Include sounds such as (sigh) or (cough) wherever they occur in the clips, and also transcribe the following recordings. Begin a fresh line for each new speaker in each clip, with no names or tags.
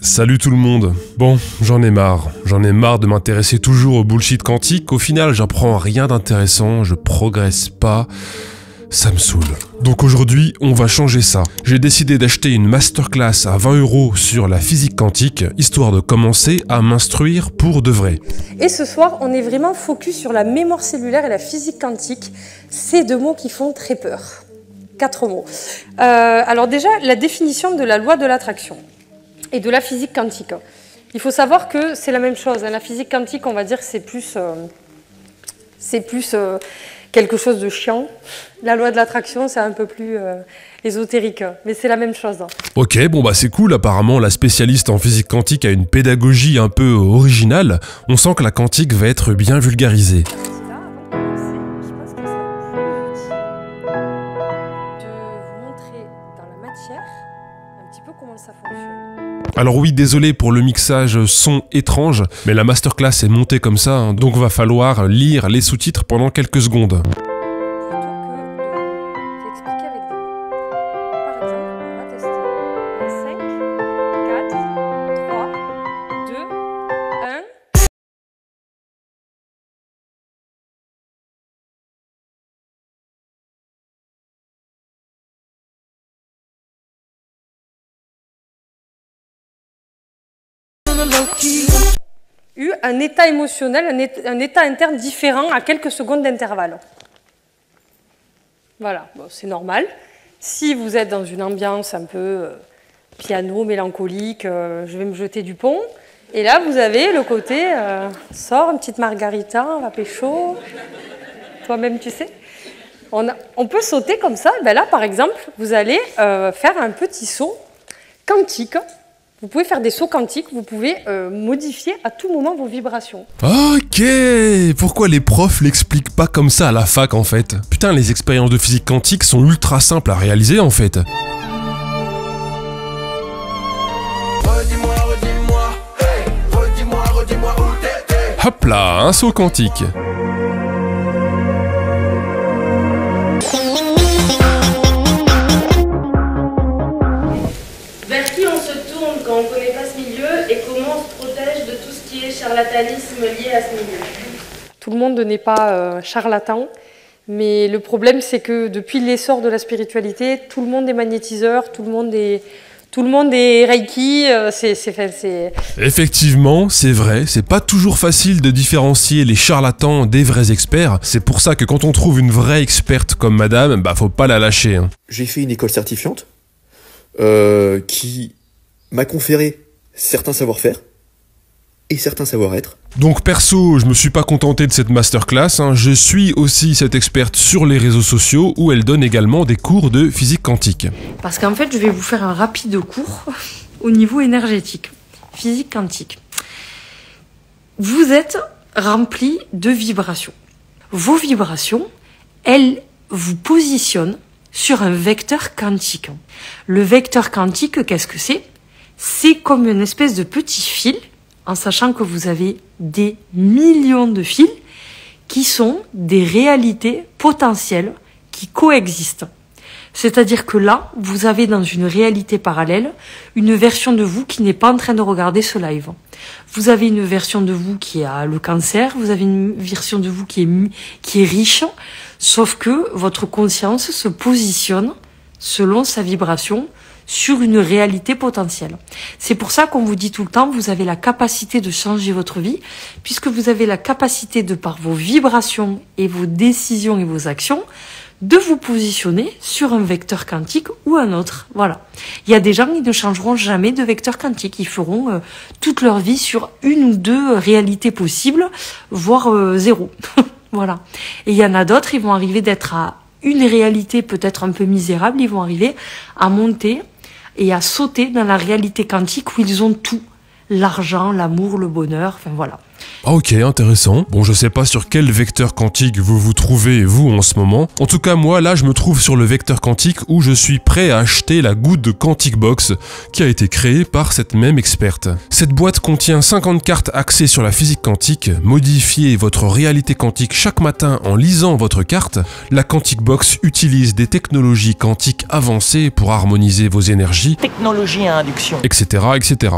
Salut tout le monde. Bon, j'en ai marre. J'en ai marre de m'intéresser toujours au bullshit quantique. Au final, j'apprends rien d'intéressant, je progresse pas. Ça me saoule. Donc aujourd'hui, on va changer ça. J'ai décidé d'acheter une masterclass à 20 euros sur la physique quantique, histoire de commencer à m'instruire pour de vrai.
Et ce soir, on est vraiment focus sur la mémoire cellulaire et la physique quantique. Ces deux mots qui font très peur. Quatre mots. Euh, alors déjà, la définition de la loi de l'attraction et de la physique quantique. Il faut savoir que c'est la même chose. La physique quantique, on va dire que c'est plus, euh, c'est plus euh, quelque chose de chiant. La loi de l'attraction, c'est un peu plus euh, ésotérique, mais c'est la même chose.
Ok, bon bah c'est cool, apparemment la spécialiste en physique quantique a une pédagogie un peu originale. On sent que la quantique va être bien vulgarisée.
Là, avant de commencer, je pense que c'est plus utile de vous montrer dans la matière un petit peu comment ça fonctionne.
Alors oui, désolé pour le mixage son étrange, mais la masterclass est montée comme ça, hein, donc va falloir lire les sous-titres pendant quelques secondes.
État émotionnel, un état, interne différent à quelques secondes d'intervalle. Voilà, c'est normal. Si vous êtes dans une ambiance un peu euh, piano, mélancolique, euh, je vais me jeter du pont. Et là, vous avez le côté, euh, sors une petite margarita, on va pécho. Toi-même, tu sais. On peut sauter comme ça. Ben là, par exemple, vous allez euh, faire un petit saut quantique. Vous pouvez faire des sauts quantiques, vous pouvez euh, modifier à tout moment vos vibrations.
Ok Pourquoi les profs l'expliquent pas comme ça à la fac en fait? Putain, les expériences de physique quantique sont ultra simples à réaliser en fait. Hop là, un saut quantique.
Tout
le monde n'est pas euh, charlatan, mais le problème c'est que depuis l'essor de la spiritualité, tout le monde est magnétiseur, tout le monde est, tout le monde est reiki. euh, c'est, c'est, enfin, c'est-
Effectivement, c'est vrai, c'est pas toujours facile de différencier les charlatans des vrais experts. C'est pour ça que quand on trouve une vraie experte comme madame, bah faut pas la lâcher. hein.
j'ai fait une école certifiante euh, qui m'a conféré certains savoir-faire et certains savoir-être.
Donc perso, je me suis pas contenté de cette masterclass, hein. je suis aussi cette experte sur les réseaux sociaux où elle donne également des cours de physique quantique.
Parce qu'en fait, je vais vous faire un rapide cours (laughs) au niveau énergétique, physique quantique. Vous êtes rempli de vibrations. Vos vibrations, elles vous positionnent sur un vecteur quantique. Le vecteur quantique, qu'est-ce que c'est? C'est comme une espèce de petit fil, en sachant que vous avez des millions de fils qui sont des réalités potentielles qui coexistent. C'est-à-dire que là, vous avez dans une réalité parallèle une version de vous qui n'est pas en train de regarder ce live. Vous avez une version de vous qui a le cancer, vous avez une version de vous qui est, riche, sauf que votre conscience se positionne selon sa vibration sur une réalité potentielle. C'est pour ça qu'on vous dit tout le temps, vous avez la capacité de changer votre vie, puisque vous avez la capacité de par vos vibrations et vos décisions et vos actions, de vous positionner sur un vecteur quantique ou un autre. Voilà. Il y a des gens qui ne changeront jamais de vecteur quantique. Ils feront euh, toute leur vie sur une ou deux réalités possibles, voire euh, zéro. (laughs) voilà. Et il y en a d'autres, ils vont arriver d'être à une réalité peut-être un peu misérable, ils vont arriver à monter et à sauter dans la réalité quantique où ils ont tout. L'argent, l'amour, le bonheur, enfin voilà.
Ah ok, intéressant. Bon, je sais pas sur quel vecteur quantique vous vous trouvez, vous, en ce moment. En tout cas, moi, là, je me trouve sur le vecteur quantique où je suis prêt à acheter la goutte de Quantic Box qui a été créée par cette même experte. Cette boîte contient 50 cartes axées sur la physique quantique. Modifiez votre réalité quantique chaque matin en lisant votre carte. La Quantic Box utilise des technologies quantiques avancées pour harmoniser vos énergies,
Technologie à induction.
etc., etc.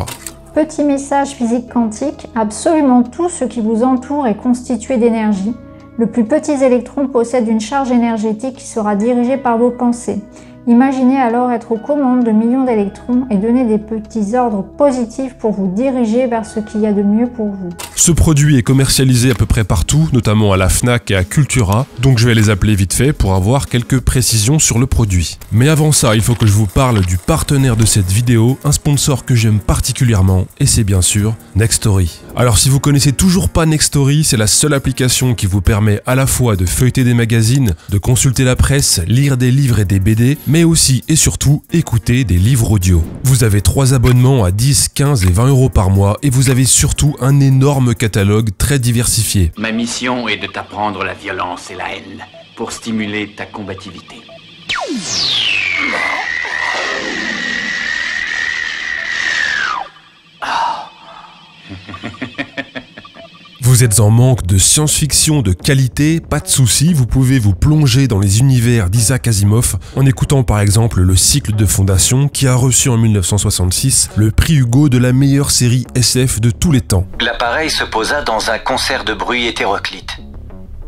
Petit message physique quantique, absolument tout ce qui vous entoure est constitué d'énergie. Le plus petit électron possède une charge énergétique qui sera dirigée par vos pensées. Imaginez alors être aux commandes de millions d'électrons et donner des petits ordres positifs pour vous diriger vers ce qu'il y a de mieux pour vous.
Ce produit est commercialisé à peu près partout, notamment à la FNAC et à Cultura, donc je vais les appeler vite fait pour avoir quelques précisions sur le produit. Mais avant ça, il faut que je vous parle du partenaire de cette vidéo, un sponsor que j'aime particulièrement, et c'est bien sûr Nextory. Alors si vous connaissez toujours pas Nextory, c'est la seule application qui vous permet à la fois de feuilleter des magazines, de consulter la presse, lire des livres et des BD, aussi et surtout écouter des livres audio. Vous avez trois abonnements à 10, 15 et 20 euros par mois et vous avez surtout un énorme catalogue très diversifié.
Ma mission est de t'apprendre la violence et la haine pour stimuler ta combativité.
Vous êtes en manque de science-fiction de qualité, pas de souci, vous pouvez vous plonger dans les univers d'Isaac Asimov en écoutant par exemple le cycle de Fondation qui a reçu en 1966 le prix Hugo de la meilleure série SF de tous les temps.
L'appareil se posa dans un concert de bruit hétéroclite.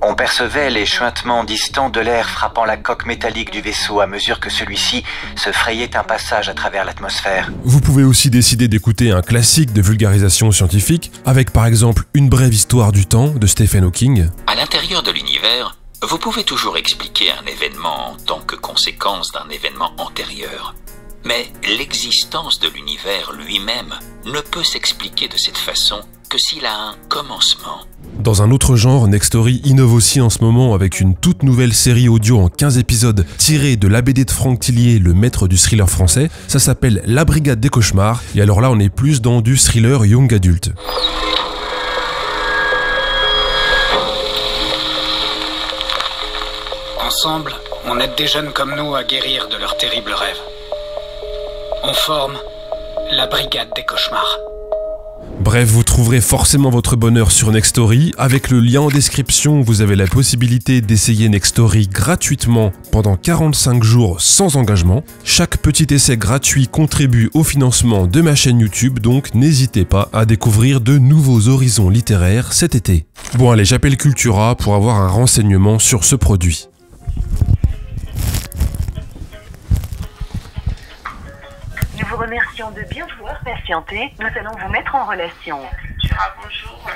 On percevait les chuintements distants de l'air frappant la coque métallique du vaisseau à mesure que celui-ci se frayait un passage à travers l'atmosphère.
Vous pouvez aussi décider d'écouter un classique de vulgarisation scientifique avec par exemple Une brève histoire du temps de Stephen Hawking.
À l'intérieur de l'univers, vous pouvez toujours expliquer un événement en tant que conséquence d'un événement antérieur. Mais l'existence de l'univers lui-même ne peut s'expliquer de cette façon que s'il a un commencement.
Dans un autre genre, Nextory innove aussi en ce moment avec une toute nouvelle série audio en 15 épisodes tirée de l'ABD de Franck Tillier, le maître du thriller français. Ça s'appelle La Brigade des Cauchemars. Et alors là, on est plus dans du thriller young adulte.
Ensemble, on aide des jeunes comme nous à guérir de leurs terribles rêves. On forme la Brigade des Cauchemars.
Bref, vous trouverez forcément votre bonheur sur Nextory. Avec le lien en description, vous avez la possibilité d'essayer Nextory gratuitement pendant 45 jours sans engagement. Chaque petit essai gratuit contribue au financement de ma chaîne YouTube, donc n'hésitez pas à découvrir de nouveaux horizons littéraires cet été. Bon allez, j'appelle Cultura pour avoir un renseignement sur ce produit.
Vous remercions de bien vouloir patienter. Nous allons vous mettre en relation.
bonjour.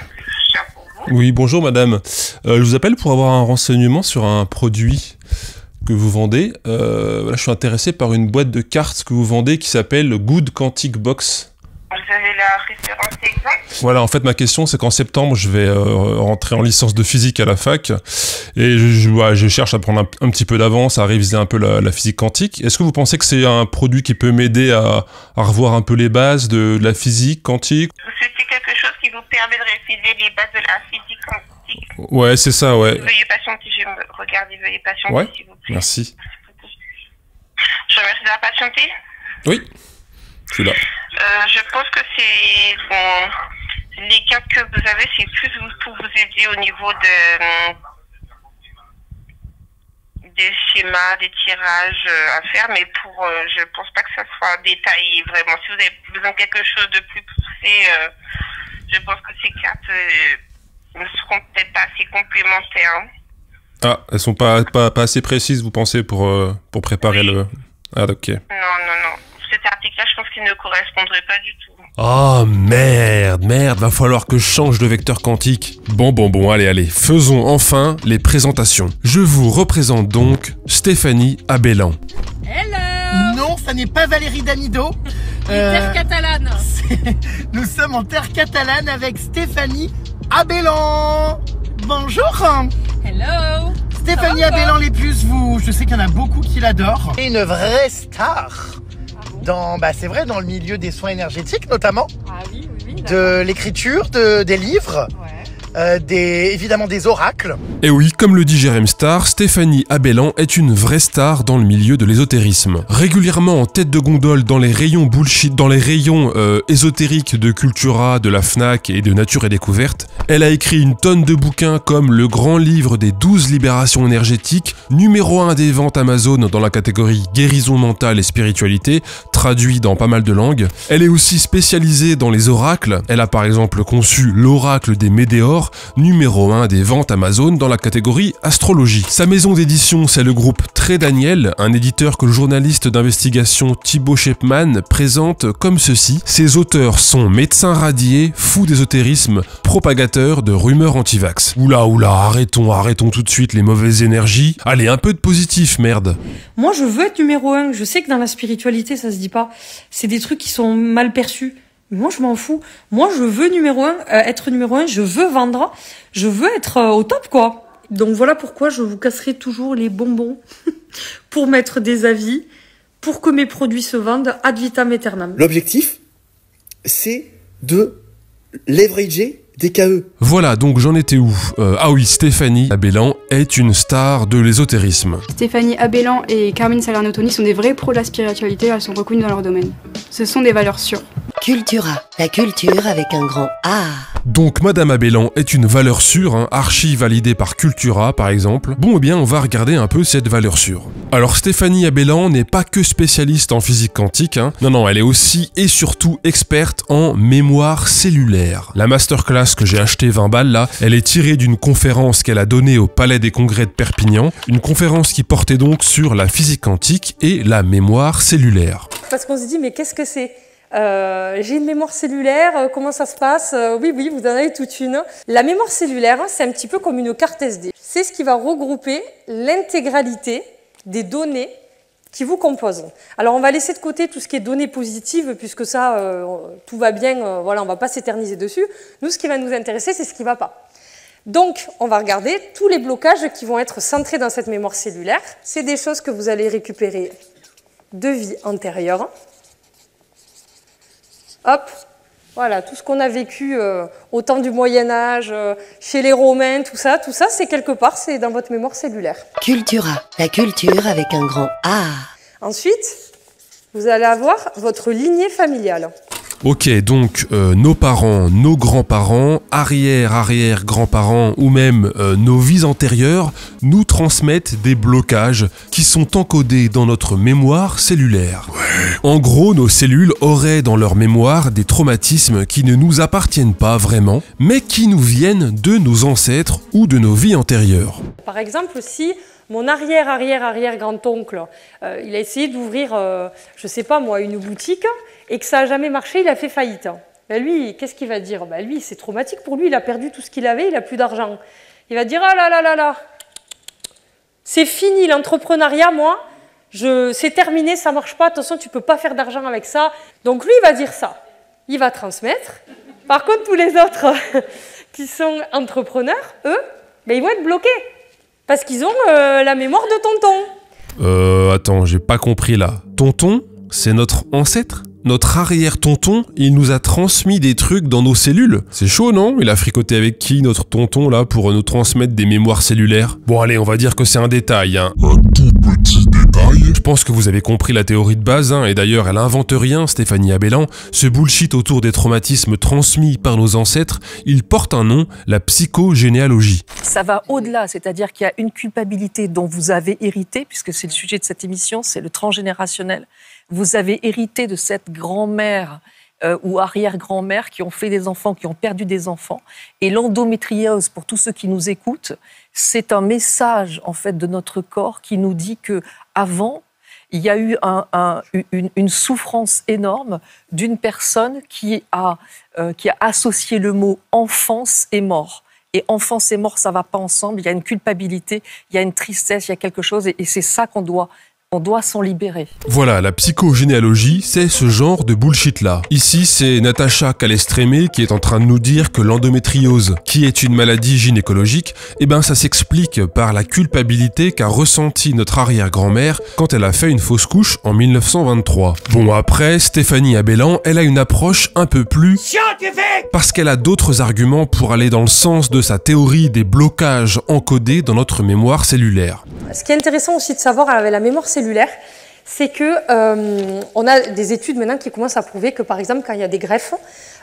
Oui, bonjour madame. Euh, je vous appelle pour avoir un renseignement sur un produit que vous vendez. Euh, là, je suis intéressé par une boîte de cartes que vous vendez qui s'appelle Good Quantic Box.
Vous avez la
Voilà, en fait, ma question, c'est qu'en septembre, je vais euh, rentrer en licence de physique à la fac et je, je- ouais, je cherche à prendre un, un petit peu d'avance, à réviser un peu la, la physique quantique. Est-ce que vous pensez que c'est un produit qui peut m'aider à, à revoir un peu les bases de, de la physique quantique?
Souhaitez quelque chose qui vous permet de réviser les bases de la physique quantique?
Ouais, c'est ça, ouais.
Veuillez patienter, je vais regarder, veuillez patienter
Ouais,
s'il vous plaît.
merci.
Je remercie d'avoir patienté.
Oui, je suis là.
Euh, je pense que c'est bon. Les cartes que vous avez, c'est plus pour vous aider au niveau de hum, des schémas, des tirages euh, à faire, mais pour, euh, je pense pas que ça soit détaillé vraiment. Si vous avez besoin de quelque chose de plus poussé, euh, je pense que ces cartes ne seront peut-être pas assez complémentaires. hein.
Ah, elles sont pas, pas, pas assez précises, vous pensez, pour, pour préparer le... Ah, ok.
Non, non, non. Cet article-là, je pense qu'il ne correspondrait pas du tout.
Oh merde, merde, va falloir que je change de vecteur quantique. Bon, bon, bon, allez, allez, faisons enfin les présentations. Je vous représente donc Stéphanie Abellan.
Non, ça n'est pas Valérie Damido. Euh,
terre catalane.
Nous sommes en terre catalane avec Stéphanie Abellan. Bonjour.
Hello.
Stéphanie Abellan les puces, vous, je sais qu'il y en a beaucoup qui l'adorent. Et une vraie star. Dans, bah c'est vrai, dans le milieu des soins énergétiques notamment,
Ah oui, oui, oui.
de l'écriture, de, des livres, euh, des, évidemment des oracles.
Et oui, comme le dit Jérém Star, Stéphanie Abellan est une vraie star dans le milieu de l'ésotérisme. Régulièrement en tête de gondole dans les rayons bullshit, dans les rayons euh, ésotériques de Cultura, de la Fnac et de Nature et Découverte, Elle a écrit une tonne de bouquins comme Le Grand Livre des 12 libérations énergétiques, numéro 1 des ventes Amazon dans la catégorie guérison mentale et spiritualité, traduit dans pas mal de langues. Elle est aussi spécialisée dans les oracles. Elle a par exemple conçu l'oracle des Médéors, numéro 1 des ventes Amazon dans la catégorie astrologie. Sa maison d'édition, c'est le groupe Très Daniel, un éditeur que le journaliste d'investigation Thibaut Shepman présente comme ceci. Ses auteurs sont médecins radiés, fous d'ésotérisme, propagateurs de rumeurs anti-vax. Oula oula, arrêtons, arrêtons tout de suite les mauvaises énergies. Allez, un peu de positif, merde.
Moi, je veux être numéro un. Je sais que dans la spiritualité, ça se dit pas. C'est des trucs qui sont mal perçus. Moi, je m'en fous. Moi, je veux numéro un, euh, être numéro un. Je veux vendre. Je veux être euh, au top, quoi. Donc voilà pourquoi je vous casserai toujours les bonbons (laughs) pour mettre des avis, pour que mes produits se vendent ad vitam aeternam.
L'objectif, c'est de leverager des KE.
Voilà, donc j'en étais où Euh, Ah oui, Stéphanie Abellan est une star de l'ésotérisme.
Stéphanie Abellan et Carmine Salernotoni sont des vrais pros de la spiritualité, elles sont reconnues dans leur domaine. Ce sont des valeurs sûres.
Cultura, la culture avec un grand A.
Donc Madame Abellan est une valeur sûre, hein, archi validée par Cultura par exemple. Bon eh bien on va regarder un peu cette valeur sûre. Alors Stéphanie Abellan n'est pas que spécialiste en physique quantique, hein. non non elle est aussi et surtout experte en mémoire cellulaire. La masterclass que j'ai acheté 20 balles là, elle est tirée d'une conférence qu'elle a donnée au Palais des Congrès de Perpignan, une conférence qui portait donc sur la physique quantique et la mémoire cellulaire.
Parce qu'on se dit, mais qu'est-ce que c'est? Euh, J'ai une mémoire cellulaire, euh, comment ça se passe Euh, Oui, oui, vous en avez toute une. La mémoire cellulaire, hein, c'est un petit peu comme une carte SD. C'est ce qui va regrouper l'intégralité des données qui vous composent. Alors on va laisser de côté tout ce qui est données positives, puisque ça, tout va bien, voilà, on va pas s'éterniser dessus. Nous, ce qui va nous intéresser, c'est ce qui va pas. Donc, on va regarder tous les blocages qui vont être centrés dans cette mémoire cellulaire. C'est des choses que vous allez récupérer de vie antérieure. Hop, voilà, tout ce qu'on a vécu euh, au temps du Moyen Âge, euh, chez les Romains, tout ça, tout ça, c'est quelque part, c'est dans votre mémoire cellulaire.
Cultura, la culture avec un grand A.
Ensuite, vous allez avoir votre lignée familiale.
Ok, donc euh, nos parents, nos grands-parents, arrière-arrière-grands-parents ou même euh, nos vies antérieures nous transmettent des blocages qui sont encodés dans notre mémoire cellulaire. En gros, nos cellules auraient dans leur mémoire des traumatismes qui ne nous appartiennent pas vraiment, mais qui nous viennent de nos ancêtres ou de nos vies antérieures.
Par exemple, si mon arrière-arrière-arrière-grand-oncle, euh, il a essayé d'ouvrir, euh, je sais pas moi, une boutique et que ça n'a jamais marché, il a fait faillite. Ben lui, qu'est-ce qu'il va dire? Ben Lui, c'est traumatique pour lui, il a perdu tout ce qu'il avait, il a plus d'argent. Il va dire Ah là là là là C'est fini l'entrepreneuriat, moi, c'est terminé, ça marche pas, attention, tu peux pas faire d'argent avec ça. Donc lui, il va dire ça. Il va transmettre. Par contre, tous les autres (laughs) qui sont entrepreneurs, eux, ben, ils vont être bloqués. Parce qu'ils ont euh, la mémoire de tonton.
Euh, attends, j'ai pas compris là. Tonton, c'est notre ancêtre? Notre arrière-tonton, il nous a transmis des trucs dans nos cellules. C'est chaud, non? Il a fricoté avec qui, notre tonton, là, pour nous transmettre des mémoires cellulaires? Bon, allez, on va dire que c'est un détail, hein. Un tout petit détail? Je pense que vous avez compris la théorie de base, hein, et d'ailleurs, elle invente rien, Stéphanie Abellan. Ce bullshit autour des traumatismes transmis par nos ancêtres, il porte un nom, la psychogénéalogie.
Ça va au-delà, c'est-à-dire qu'il y a une culpabilité dont vous avez hérité, puisque c'est le sujet de cette émission, c'est le transgénérationnel. Vous avez hérité de cette grand-mère euh, ou arrière-grand-mère qui ont fait des enfants, qui ont perdu des enfants. Et l'endométriose, pour tous ceux qui nous écoutent, c'est un message en fait de notre corps qui nous dit que avant, il y a eu un- un- une, souffrance énorme d'une personne qui a, euh, qui a associé le mot enfance et mort. Et enfance et mort, ça va pas ensemble. Il y a une culpabilité, il y a une tristesse, il y a quelque chose, et c'est ça qu'on doit, on doit s'en libérer.
Voilà, la psychogénéalogie, c'est ce genre de bullshit-là. Ici, c'est Natacha Calestrémé qui est en train de nous dire que l'endométriose, qui est une maladie gynécologique, eh ben ça s'explique par la culpabilité qu'a ressentie notre arrière-grand-mère quand elle a fait une fausse couche en 1923. Bon, après, Stéphanie Abellan, elle a une approche un peu plus parce qu'elle a d'autres arguments pour aller dans le sens de sa théorie des blocages encodés dans notre mémoire cellulaire.
Ce qui est intéressant aussi de savoir avec la mémoire cellulaire, c'est que euh, on a des études maintenant qui commencent à prouver que par exemple quand il y a des greffes,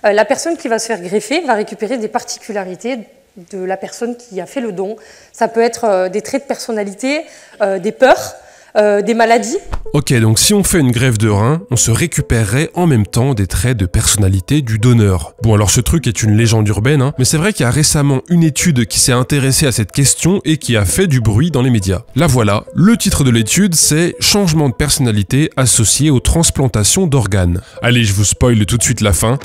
Euh, la personne qui va se faire greffer va récupérer des particularités de la personne qui a fait le don. Ça peut être euh, des traits de personnalité, des peurs, euh, des maladies.
Ok, donc si on fait une greffe de rein, on se récupérerait en même temps des traits de personnalité du donneur. Bon, alors ce truc est une légende urbaine, hein, mais c'est vrai qu'il y a récemment une étude qui s'est intéressée à cette question et qui a fait du bruit dans les médias. La voilà, le titre de l'étude c'est Changement de personnalité associé aux transplantations d'organes. Allez, je vous spoil tout de suite la fin.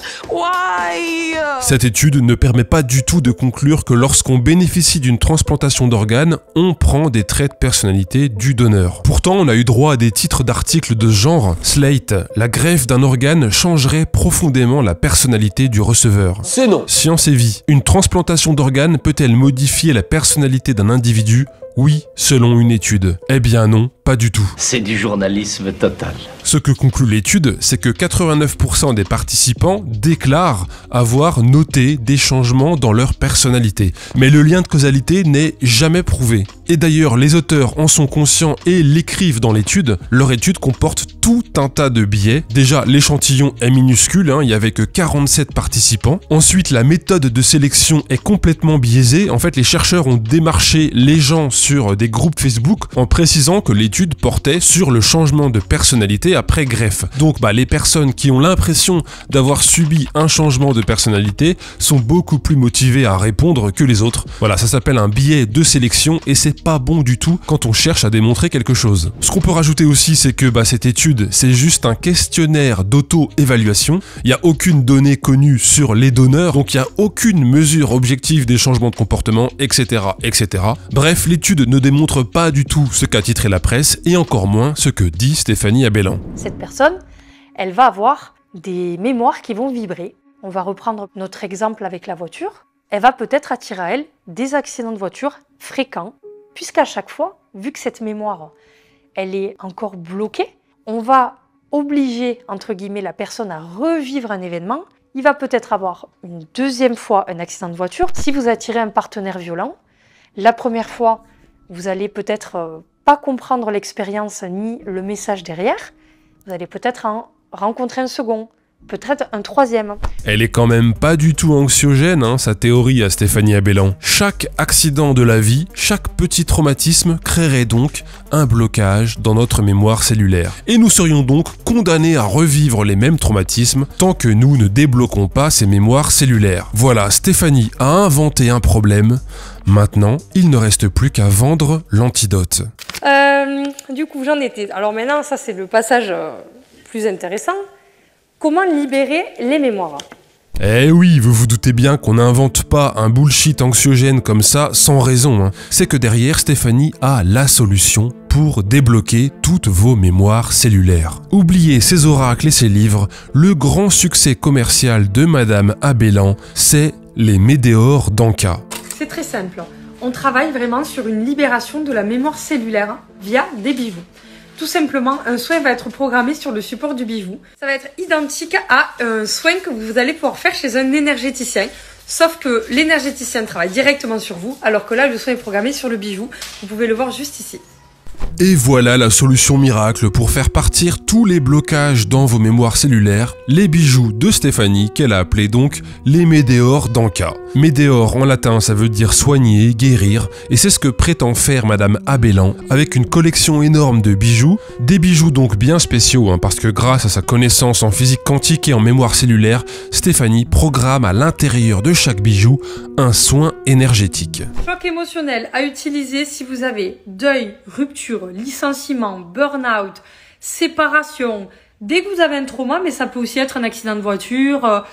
Cette étude ne permet pas du tout de conclure que lorsqu'on bénéficie d'une transplantation d'organes, on prend des traits de personnalité du donneur. Pourtant, on a eu droit à des titres d'articles de genre. Slate, la greffe d'un organe changerait profondément la personnalité du receveur.
C'est non.
Science et vie. Une transplantation d'organes peut-elle modifier la personnalité d'un individu? Oui, selon une étude. Eh bien non, pas du tout.
C'est du journalisme total.
Ce que conclut l'étude, c'est que 89% des participants déclarent avoir noté des changements dans leur personnalité. Mais le lien de causalité n'est jamais prouvé. Et d'ailleurs, les auteurs en sont conscients et l'écrivent dans l'étude. Leur étude comporte tout un tas de biais. Déjà, l'échantillon est minuscule, hein, il n'y avait que 47 participants. Ensuite, la méthode de sélection est complètement biaisée. En fait, les chercheurs ont démarché les gens sur des groupes Facebook en précisant que l'étude portait sur le changement de personnalité après greffe. Donc bah, les personnes qui ont l'impression d'avoir subi un changement de personnalité sont beaucoup plus motivées à répondre que les autres. Voilà, ça s'appelle un biais de sélection et c'est pas bon du tout quand on cherche à démontrer quelque chose. Ce qu'on peut rajouter aussi, c'est que bah, cette étude, c'est juste un questionnaire d'auto-évaluation. Il n'y a aucune donnée connue sur les donneurs, donc il n'y a aucune mesure objective des changements de comportement, etc., etc. Bref, l'étude ne démontre pas du tout ce qu'a titré la presse et encore moins ce que dit Stéphanie Abellan.
Cette personne, elle va avoir des mémoires qui vont vibrer. On va reprendre notre exemple avec la voiture. Elle va peut-être attirer à elle des accidents de voiture fréquents, puisqu'à chaque fois, vu que cette mémoire, elle est encore bloquée, on va obliger, entre guillemets, la personne à revivre un événement. Il va peut-être avoir une deuxième fois un accident de voiture. Si vous attirez un partenaire violent, la première fois, vous allez peut-être euh, pas comprendre l'expérience ni le message derrière. Vous allez peut-être en rencontrer un second, peut-être un troisième.
Elle est quand même pas du tout anxiogène, hein, sa théorie à Stéphanie Abellan. Chaque accident de la vie, chaque petit traumatisme créerait donc un blocage dans notre mémoire cellulaire. Et nous serions donc condamnés à revivre les mêmes traumatismes tant que nous ne débloquons pas ces mémoires cellulaires. Voilà, Stéphanie a inventé un problème. Maintenant, il ne reste plus qu'à vendre l'antidote.
Euh, du coup, j'en étais. Alors maintenant, ça c'est le passage euh, plus intéressant. Comment libérer les mémoires?
Eh oui, vous vous doutez bien qu'on n'invente pas un bullshit anxiogène comme ça sans raison. hein. C'est que derrière, Stéphanie a la solution pour débloquer toutes vos mémoires cellulaires. Oubliez ces oracles et ces livres, le grand succès commercial de Madame Abellan, c'est les météores d'Anka.
C'est très simple. On travaille vraiment sur une libération de la mémoire cellulaire via des bijoux. Tout simplement, un soin va être programmé sur le support du bijou. Ça va être identique à un soin que vous allez pouvoir faire chez un énergéticien. Sauf que l'énergéticien travaille directement sur vous, alors que là, le soin est programmé sur le bijou. Vous pouvez le voir juste ici.
Et voilà la solution miracle pour faire partir tous les blocages dans vos mémoires cellulaires, les bijoux de Stéphanie qu'elle a appelés donc les météores d'Anka. Météore en latin ça veut dire soigner, guérir, et c'est ce que prétend faire Madame Abellan avec une collection énorme de bijoux, des bijoux donc bien spéciaux hein, parce que grâce à sa connaissance en physique quantique et en mémoire cellulaire, Stéphanie programme à l'intérieur de chaque bijou un soin énergétique.
Choc émotionnel à utiliser si vous avez deuil, rupture, licenciement, burn-out, séparation. Dès que vous avez un trauma, mais ça peut aussi être un accident de voiture,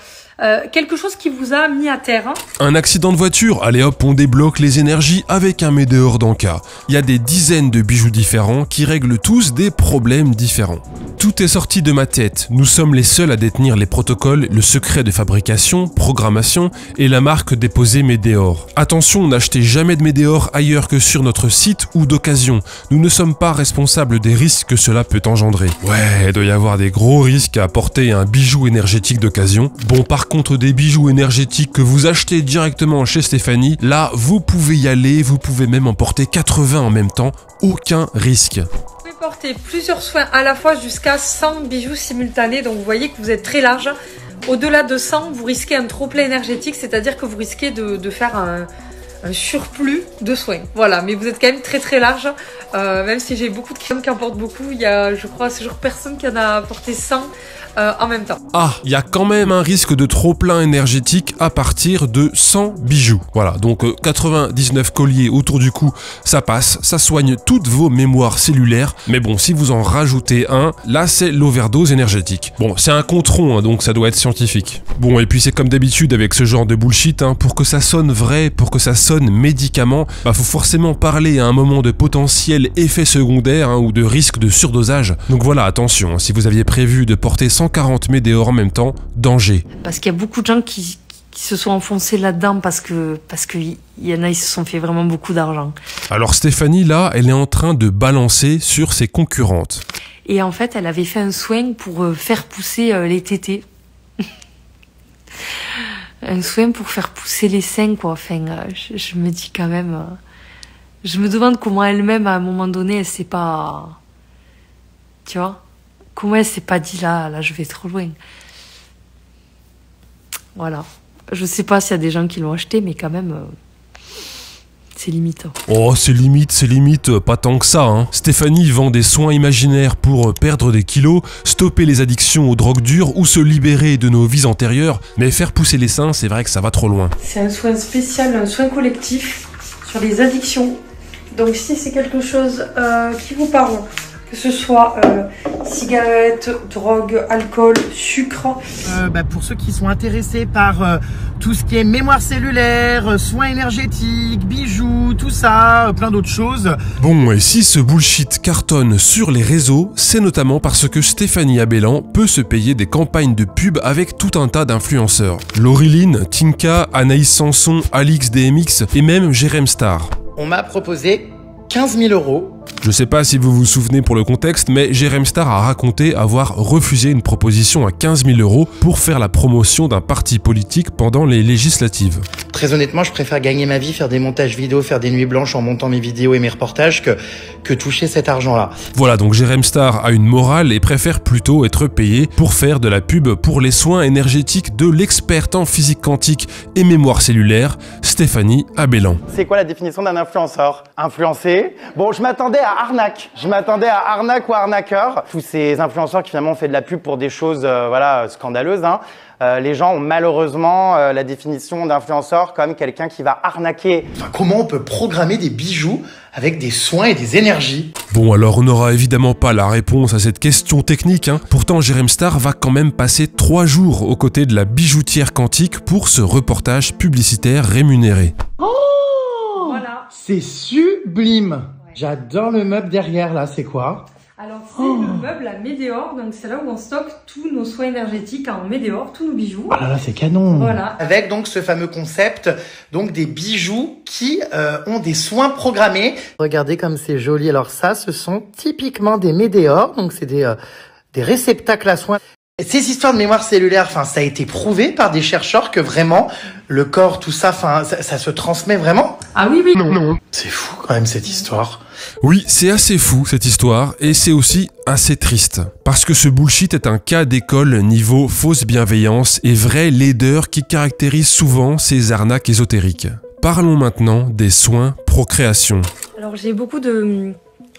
euh, quelque chose qui vous a mis à terre. hein.
Un accident de voiture, allez hop, on débloque les énergies avec un météore d'Anka. Il y a des dizaines de bijoux différents qui règlent tous des problèmes différents. Tout est sorti de ma tête. Nous sommes les seuls à détenir les protocoles, le secret de fabrication, programmation et la marque déposée Médéor. Attention, n'achetez jamais de Médéor ailleurs que sur notre site ou d'occasion. Nous ne sommes pas responsables des risques que cela peut engendrer. Ouais, il doit y avoir des gros risques à porter un bijou énergétique d'occasion. Bon, par contre, des bijoux énergétiques que vous achetez directement chez Stéphanie, là, vous pouvez y aller, vous pouvez même en porter 80 en même temps, aucun risque.
Vous pouvez porter plusieurs soins à la fois jusqu'à 100 bijoux simultanés, donc vous voyez que vous êtes très large. Au-delà de 100, vous risquez un trop plein énergétique, c'est-à-dire que vous risquez de, faire un, surplus de soins. Voilà, mais vous êtes quand même très très large. Euh, même si j'ai beaucoup de clients qui en portent beaucoup, il y a, je crois, ce jour personne qui en a apporté 100 euh, en même temps.
Ah, il y a quand même un risque de trop plein énergétique à partir de 100 bijoux. Voilà, donc euh, 99 colliers autour du cou, ça passe, ça soigne toutes vos mémoires cellulaires. Mais bon, si vous en rajoutez un, là c'est l'overdose énergétique. Bon, c'est un contron, hein, donc ça doit être scientifique. Bon, et puis c'est comme d'habitude avec ce genre de bullshit, hein, pour que ça sonne vrai, pour que ça sonne médicament, bah faut forcément parler à un moment de potentiel effet secondaire hein, ou de risque de surdosage. Donc voilà, attention, si vous aviez prévu de porter 140 météores en même temps, danger.
Parce qu'il y a beaucoup de gens qui, qui se sont enfoncés là-dedans parce que parce qu'il y en a, ils se sont fait vraiment beaucoup d'argent.
Alors Stéphanie, là, elle est en train de balancer sur ses concurrentes.
Et en fait, elle avait fait un soin pour euh, faire pousser euh, les tétés. (laughs) un soin pour faire pousser les seins, quoi. Enfin, euh, je, je me dis quand même. je me demande comment elle-même, à un moment donné, elle s'est pas. Tu vois Comment elle s'est pas dit là, là, je vais trop loin. Voilà. Je sais pas s'il y a des gens qui l'ont acheté, mais quand même, euh, c'est limite.
Oh, c'est limite, c'est limite, euh, pas tant que ça. Hein. Stéphanie vend des soins imaginaires pour euh, perdre des kilos, stopper les addictions aux drogues dures ou se libérer de nos vies antérieures. Mais faire pousser les seins, c'est vrai que ça va trop loin.
C'est un soin spécial, un soin collectif sur les addictions. Donc si c'est quelque chose euh, qui vous parle, que ce soit euh, cigarettes, drogue, alcool, sucre,
Euh, bah, pour ceux qui sont intéressés par euh, tout ce qui est mémoire cellulaire, soins énergétiques, bijoux, tout ça, euh, plein d'autres choses.
Bon, et si ce bullshit cartonne sur les réseaux, c'est notamment parce que Stéphanie Abellan peut se payer des campagnes de pub avec tout un tas d'influenceurs. Laureline, Tinka, Anaïs Sanson, Alix DMX et même Jérém Star.
On m'a proposé 15 000 euros.
Je sais pas si vous vous souvenez pour le contexte, mais Jérém Star a raconté avoir refusé une proposition à 15 000 euros pour faire la promotion d'un parti politique pendant les législatives.
Très honnêtement, je préfère gagner ma vie, faire des montages vidéo, faire des nuits blanches en montant mes vidéos et mes reportages que, que toucher cet argent-là.
Voilà, donc Jérém Star a une morale et préfère plutôt être payé pour faire de la pub pour les soins énergétiques de l'experte en physique quantique et mémoire cellulaire, Stéphanie Abellan.
C'est quoi la définition d'un influenceur? Influencé Bon, je m'attendais à arnaque. Je m'attendais à arnaque ou arnaqueur. Tous ces influenceurs qui finalement ont fait de la pub pour des choses euh, voilà, scandaleuses. hein. Euh, les gens ont malheureusement euh, la définition d'influenceur comme quelqu'un qui va arnaquer. Enfin, comment on peut programmer des bijoux avec des soins et des énergies?
Bon, alors on n'aura évidemment pas la réponse à cette question technique, hein. pourtant Jérém Star va quand même passer trois jours aux côtés de la bijoutière quantique pour ce reportage publicitaire rémunéré.
Oh
Voilà.
C'est sublime J'adore le meuble derrière là, c'est quoi?
Alors c'est le meuble à Médéor, donc c'est là où on stocke tous nos soins énergétiques en Médéor, tous nos bijoux.
Ah là là, c'est canon
Voilà.
Avec donc ce fameux concept, donc des bijoux qui euh, ont des soins programmés. Regardez comme c'est joli. Alors ça, ce sont typiquement des médéors, donc c'est des, euh, des réceptacles à soins. Ces histoires de mémoire cellulaire, enfin, ça a été prouvé par des chercheurs que vraiment le corps, tout ça, enfin, ça, ça se transmet vraiment.
Ah oui, oui.
Non, non. C'est fou quand même cette histoire.
Oui, c'est assez fou cette histoire, et c'est aussi assez triste. Parce que ce bullshit est un cas d'école niveau fausse bienveillance et vraie laideur qui caractérise souvent ces arnaques ésotériques. Parlons maintenant des soins procréation.
Alors j'ai beaucoup de,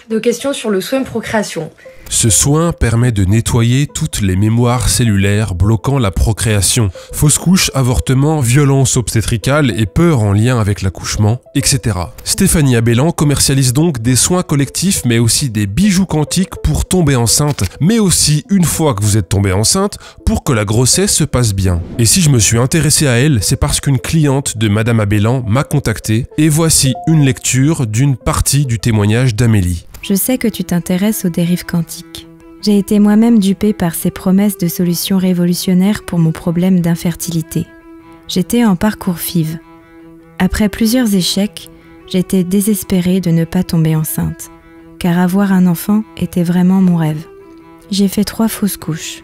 de questions sur le soin procréation.
Ce soin permet de nettoyer toutes les mémoires cellulaires bloquant la procréation, fausse couche, avortement, violence obstétricale et peur en lien avec l'accouchement, etc. Stéphanie Abellan commercialise donc des soins collectifs mais aussi des bijoux quantiques pour tomber enceinte, mais aussi une fois que vous êtes tombée enceinte, pour que la grossesse se passe bien. Et si je me suis intéressé à elle, c'est parce qu'une cliente de Madame Abellan m'a contacté et voici une lecture d'une partie du témoignage d'Amélie.
Je sais que tu t'intéresses aux dérives quantiques. J'ai été moi-même dupée par ces promesses de solutions révolutionnaires pour mon problème d'infertilité. J'étais en parcours FIV. Après plusieurs échecs, j'étais désespérée de ne pas tomber enceinte, car avoir un enfant était vraiment mon rêve. J'ai fait trois fausses couches.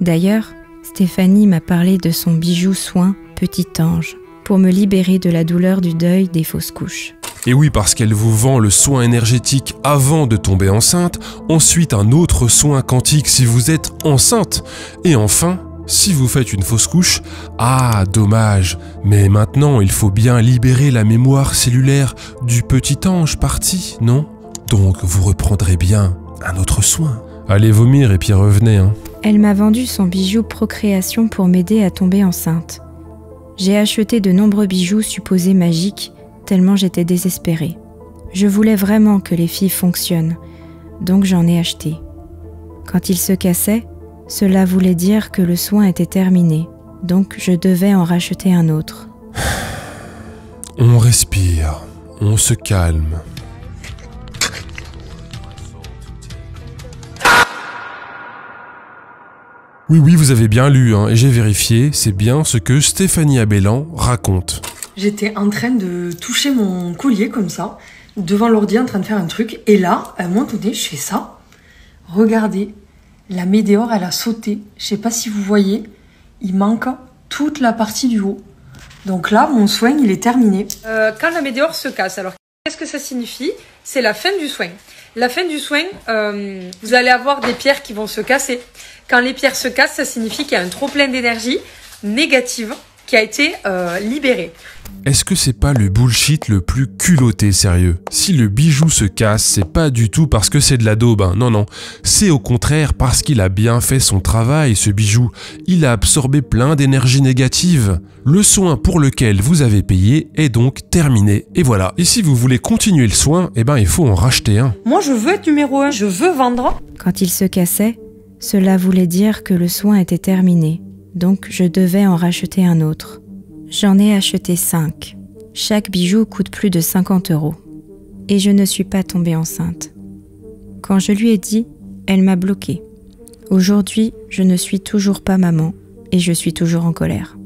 D'ailleurs, Stéphanie m'a parlé de son bijou soin Petit Ange, pour me libérer de la douleur du deuil des fausses couches.
Et oui, parce qu'elle vous vend le soin énergétique avant de tomber enceinte, ensuite un autre soin quantique si vous êtes enceinte, et enfin Si vous faites une fausse couche, ah dommage, mais maintenant il faut bien libérer la mémoire cellulaire du petit ange parti, non? Donc vous reprendrez bien un autre soin. Allez vomir et puis revenez, hein.
Elle m'a vendu son bijou Procréation pour m'aider à tomber enceinte. J'ai acheté de nombreux bijoux supposés magiques, tellement j'étais désespérée. Je voulais vraiment que les filles fonctionnent, donc j'en ai acheté. Quand ils se cassaient, cela voulait dire que le soin était terminé, donc je devais en racheter un autre.
On respire, on se calme. Oui, oui, vous avez bien lu, hein, et j'ai vérifié, c'est bien ce que Stéphanie Abellan raconte.
J'étais en train de toucher mon collier comme ça, devant l'ordi en train de faire un truc, et là, à un moment donné, je fais ça. Regardez, la météore, elle a sauté. Je sais pas si vous voyez, il manque toute la partie du haut. Donc là, mon soin, il est terminé. Euh, quand la météore se casse, alors qu'est-ce que ça signifie? C'est la fin du soin. La fin du soin, euh, vous allez avoir des pierres qui vont se casser. Quand les pierres se cassent, ça signifie qu'il y a un trop plein d'énergie négative qui a été euh, libéré.
Est-ce que c'est pas le bullshit le plus culotté sérieux? Si le bijou se casse, c'est pas du tout parce que c'est de la daube, hein. non non, c'est au contraire parce qu'il a bien fait son travail ce bijou. Il a absorbé plein d'énergie négative. Le soin pour lequel vous avez payé est donc terminé. Et voilà. Et si vous voulez continuer le soin, eh ben il faut en racheter un.
Moi, je veux être numéro un, je veux vendre.
Quand il se cassait, cela voulait dire que le soin était terminé, donc je devais en racheter un autre. J'en ai acheté 5. Chaque bijou coûte plus de 50 euros. Et je ne suis pas tombée enceinte. Quand je lui ai dit, elle m'a bloquée. Aujourd'hui, je ne suis toujours pas maman et je suis toujours en colère.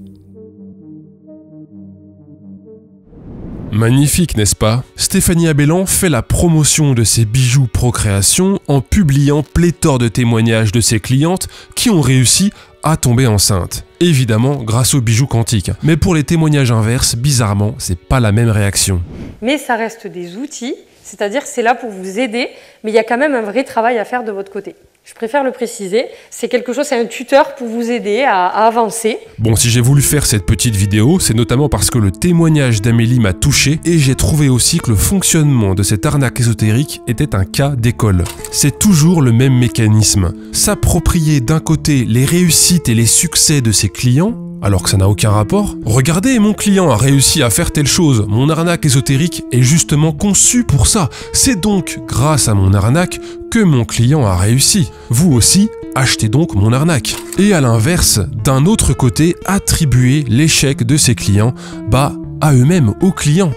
Magnifique, n'est-ce pas? Stéphanie Abellan fait la promotion de ses bijoux procréation en publiant pléthore de témoignages de ses clientes qui ont réussi à tomber enceinte. Évidemment grâce aux bijoux quantiques. Mais pour les témoignages inverses, bizarrement, c'est pas la même réaction.
Mais ça reste des outils, c'est-à-dire c'est là pour vous aider, mais il y a quand même un vrai travail à faire de votre côté. Je préfère le préciser, c'est quelque chose, c'est un tuteur pour vous aider à, avancer.
Bon, si j'ai voulu faire cette petite vidéo, c'est notamment parce que le témoignage d'Amélie m'a touché et j'ai trouvé aussi que le fonctionnement de cette arnaque ésotérique était un cas d'école. C'est toujours le même mécanisme. S'approprier d'un côté les réussites et les succès de ses clients, alors que ça n'a aucun rapport. Regardez, mon client a réussi à faire telle chose. Mon arnaque ésotérique est justement conçue pour ça. C'est donc grâce à mon arnaque que mon client a réussi. Vous aussi, achetez donc mon arnaque. Et à l'inverse, d'un autre côté, attribuer l'échec de ses clients, bah, à eux-mêmes, aux clients.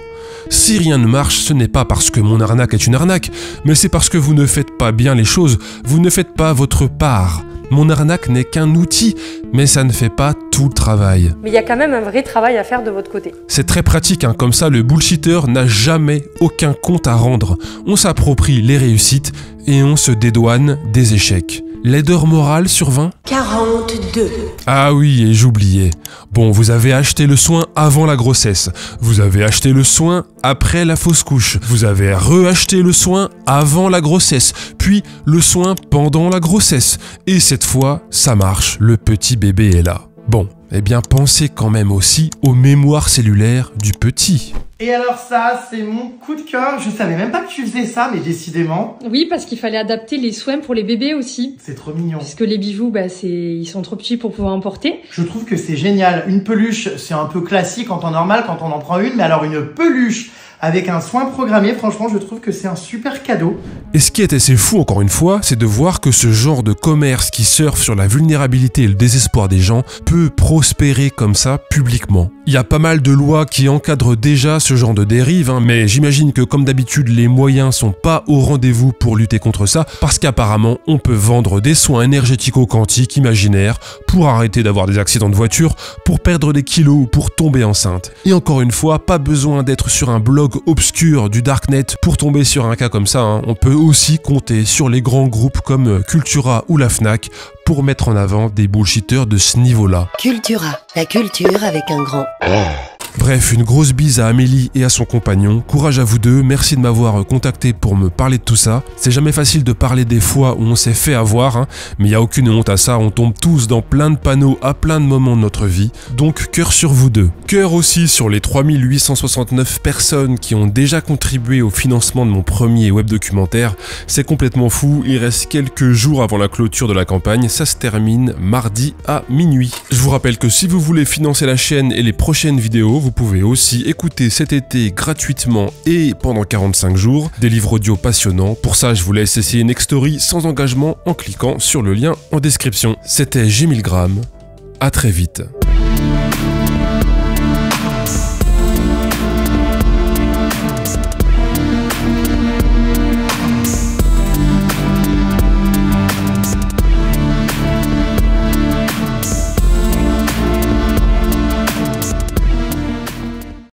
Si rien ne marche, ce n'est pas parce que mon arnaque est une arnaque, mais c'est parce que vous ne faites pas bien les choses, vous ne faites pas votre part. Mon arnaque n'est qu'un outil, mais ça ne fait pas tout le travail.
Mais il y a quand même un vrai travail à faire de votre côté.
C'est très pratique, hein, comme ça le bullshitter n'a jamais aucun compte à rendre. On s'approprie les réussites et on se dédouane des échecs. Laideur morale sur 20
42.
Ah oui, et j'oubliais. Bon, vous avez acheté le soin avant la grossesse. Vous avez acheté le soin après la fausse couche. Vous avez reacheté le soin avant la grossesse. Puis le soin pendant la grossesse. Et cette fois, ça marche. Le petit bébé est là. Bon, eh bien pensez quand même aussi aux mémoires cellulaires du petit.
Et alors ça, c'est mon coup de cœur. Je savais même pas que tu faisais ça, mais décidément.
Oui, parce qu'il fallait adapter les soins pour les bébés aussi.
C'est trop mignon.
Puisque les bijoux, bah, c'est, ils sont trop petits pour pouvoir en porter.
Je trouve que c'est génial. Une peluche, c'est un peu classique en temps normal quand on en prend une, mais alors une peluche avec un soin programmé, franchement, je trouve que c'est un super cadeau.
Et ce qui est assez fou, encore une fois, c'est de voir que ce genre de commerce qui surfe sur la vulnérabilité et le désespoir des gens peut prospérer comme ça publiquement. Il y a pas mal de lois qui encadrent déjà ce genre de dérive, hein, mais j'imagine que comme d'habitude, les moyens sont pas au rendez-vous pour lutter contre ça, parce qu'apparemment, on peut vendre des soins énergético-quantiques imaginaires pour arrêter d'avoir des accidents de voiture, pour perdre des kilos ou pour tomber enceinte. Et encore une fois, pas besoin d'être sur un blog obscur du darknet pour tomber sur un cas comme ça. hein. On peut aussi compter sur les grands groupes comme Cultura ou la Fnac pour mettre en avant des bullshitters de ce niveau-là.
Cultura, la culture avec un grand
Bref, une grosse bise à Amélie et à son compagnon. Courage à vous deux, merci de m'avoir contacté pour me parler de tout ça. C'est jamais facile de parler des fois où on s'est fait avoir, hein, mais il n'y a aucune honte à ça, on tombe tous dans plein de panneaux à plein de moments de notre vie. Donc cœur sur vous deux. Cœur aussi sur les 3869 personnes qui ont déjà contribué au financement de mon premier web documentaire. C'est complètement fou, il reste quelques jours avant la clôture de la campagne, ça se termine mardi à minuit. Je vous rappelle que si vous voulez financer la chaîne et les prochaines vidéos, vous pouvez aussi écouter cet été gratuitement et pendant 45 jours des livres audio passionnants. Pour ça, je vous laisse essayer Nextory sans engagement en cliquant sur le lien en description. C'était J. Milgram. À très vite.